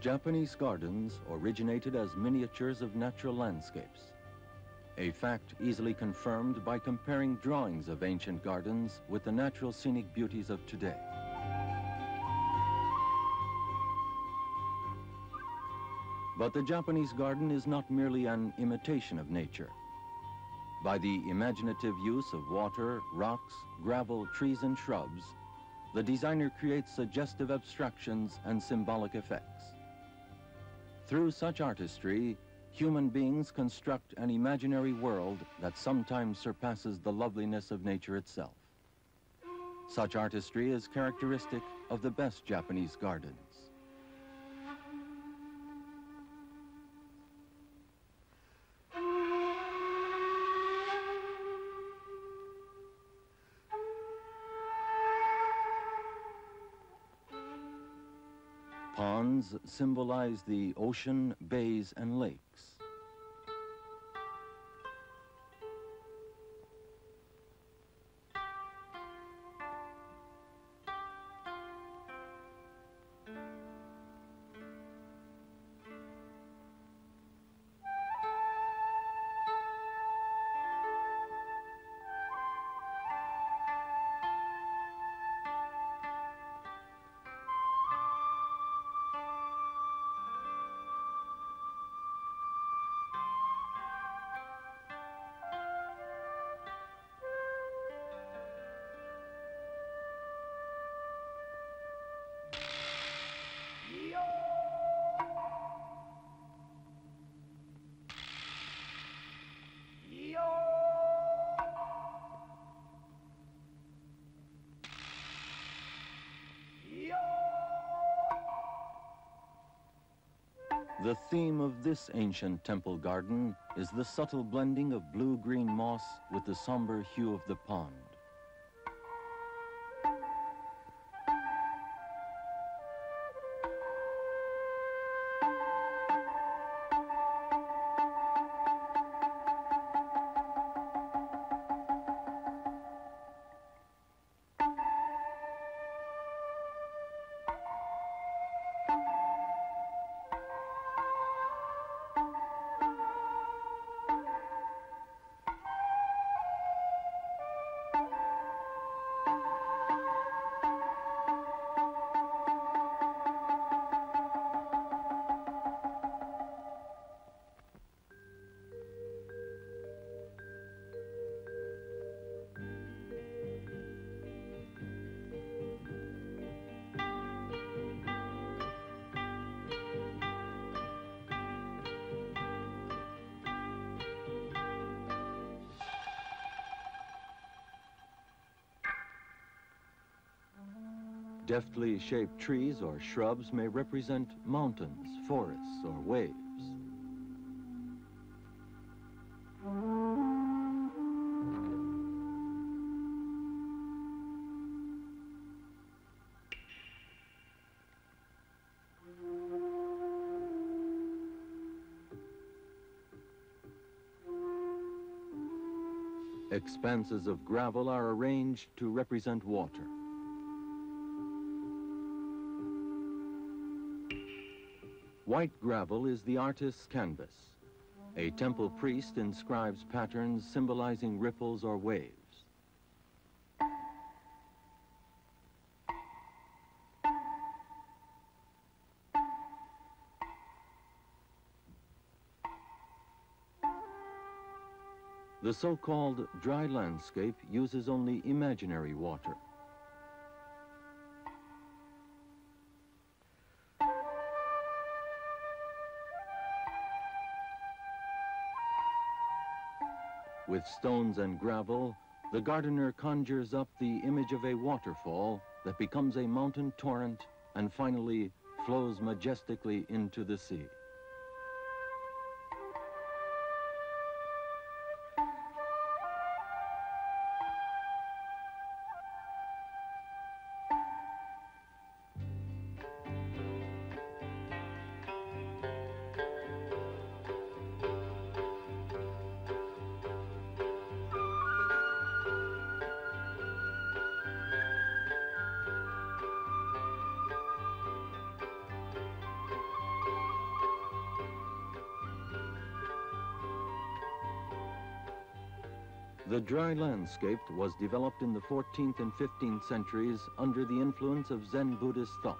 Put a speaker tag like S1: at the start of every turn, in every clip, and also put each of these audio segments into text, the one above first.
S1: Japanese gardens originated as miniatures of natural landscapes. A fact easily confirmed by comparing drawings of ancient gardens with the natural scenic beauties of today. But the Japanese garden is not merely an imitation of nature. By the imaginative use of water, rocks, gravel, trees, and shrubs, the designer creates suggestive abstractions and symbolic effects. Through such artistry, human beings construct an imaginary world that sometimes surpasses the loveliness of nature itself. Such artistry is characteristic of the best Japanese gardens. Ponds symbolize the ocean, bays, and lakes. The theme of this ancient temple garden is the subtle blending of blue-green moss with the somber hue of the pond. Deftly shaped trees or shrubs may represent mountains, forests, or waves. Expanses of gravel are arranged to represent water. White gravel is the artist's canvas. A temple priest inscribes patterns symbolizing ripples or waves. The so-called dry landscape uses only imaginary water. With stones and gravel, the gardener conjures up the image of a waterfall that becomes a mountain torrent and finally flows majestically into the sea. The dry landscape was developed in the 14th and 15th centuries under the influence of Zen Buddhist thought,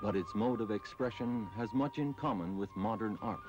S1: but its mode of expression has much in common with modern art.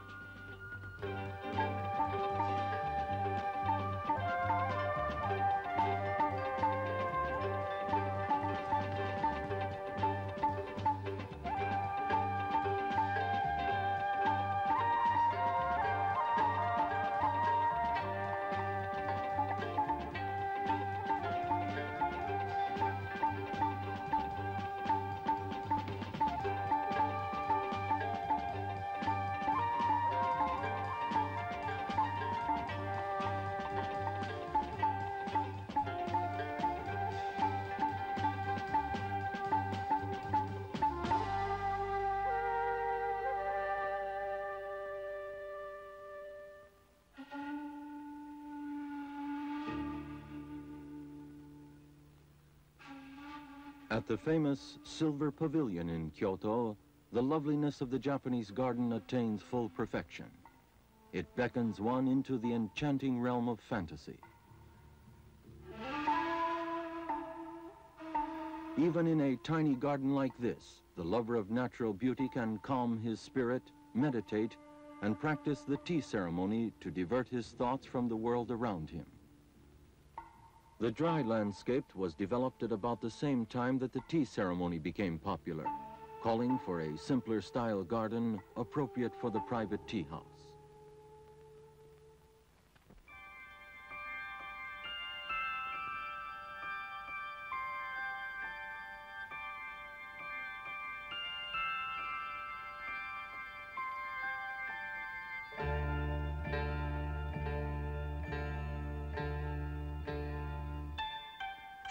S1: At the famous Silver Pavilion in Kyoto, the loveliness of the Japanese garden attains full perfection. It beckons one into the enchanting realm of fantasy. Even in a tiny garden like this, the lover of natural beauty can calm his spirit, meditate, and practice the tea ceremony to divert his thoughts from the world around him. The dry landscape was developed at about the same time that the tea ceremony became popular, calling for a simpler style garden appropriate for the private tea house.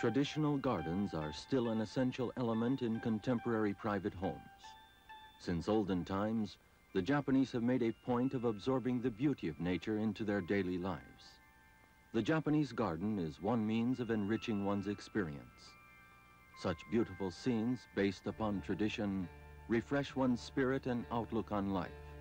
S1: Traditional gardens are still an essential element in contemporary private homes. Since olden times, the Japanese have made a point of absorbing the beauty of nature into their daily lives. The Japanese garden is one means of enriching one's experience. Such beautiful scenes based upon tradition refresh one's spirit and outlook on life.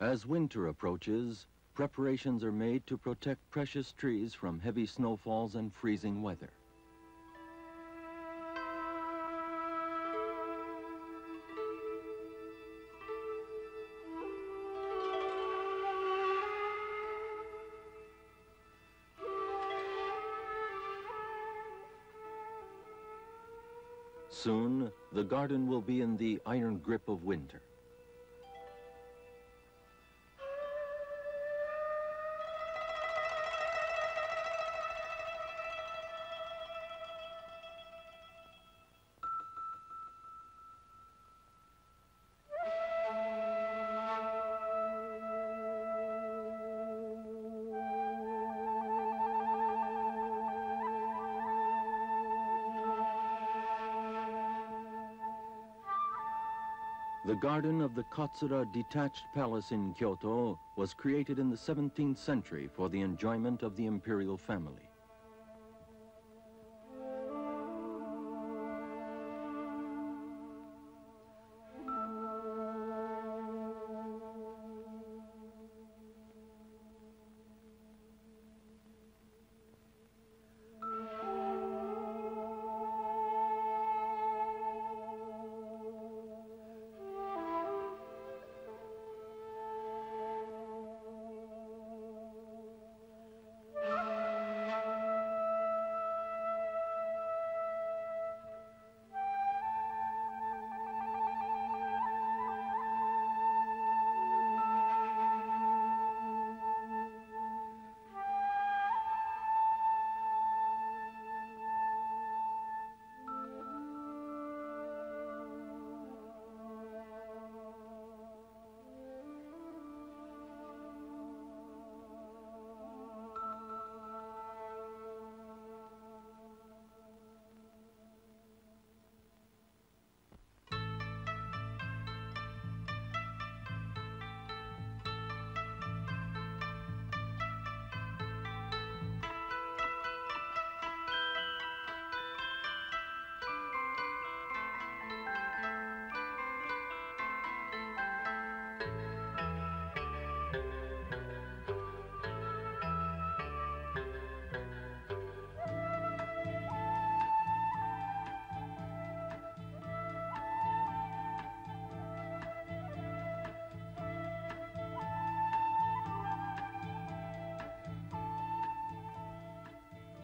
S1: As winter approaches, preparations are made to protect precious trees from heavy snowfalls and freezing weather. Soon, the garden will be in the iron grip of winter. The garden of the Katsura detached palace in Kyoto was created in the 17th century for the enjoyment of the imperial family.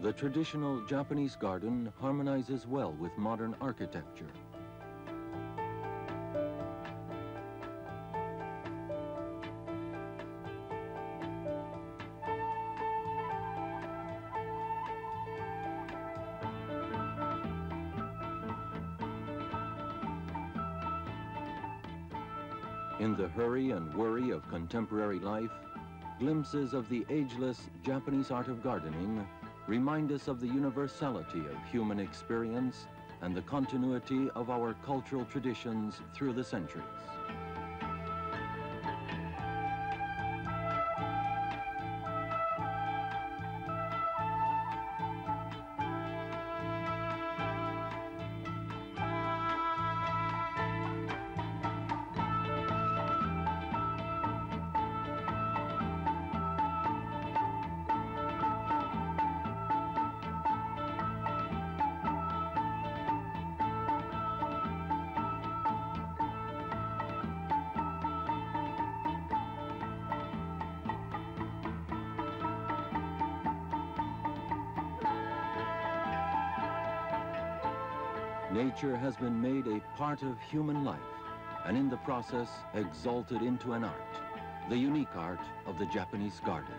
S1: The traditional Japanese garden harmonizes well with modern architecture. In the hurry and worry of contemporary life, glimpses of the ageless Japanese art of gardening remind us of the universality of human experience and the continuity of our cultural traditions through the centuries. Nature has been made a part of human life and in the process exalted into an art, the unique art of the Japanese garden.